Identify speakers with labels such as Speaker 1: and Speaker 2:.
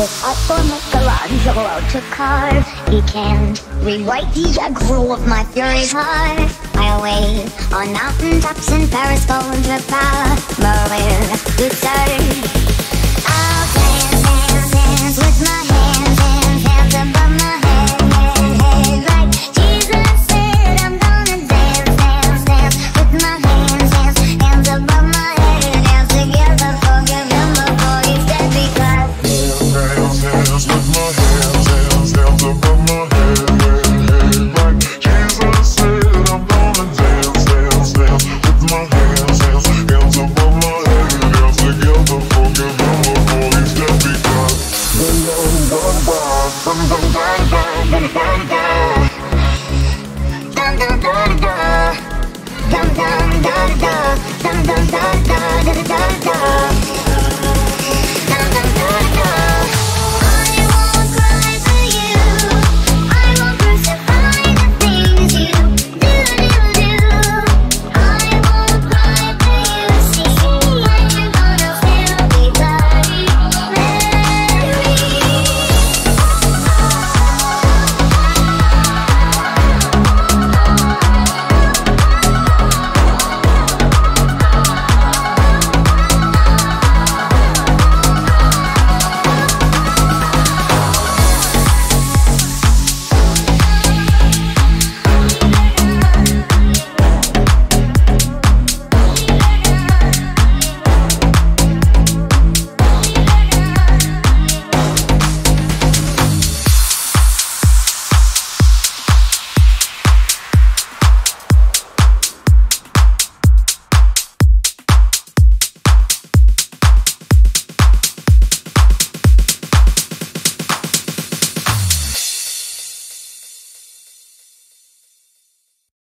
Speaker 1: With art for Michelangelo to carve He can't rewrite the aggro of my fury heart. I'll wait on mountain tops in Paris, gold to power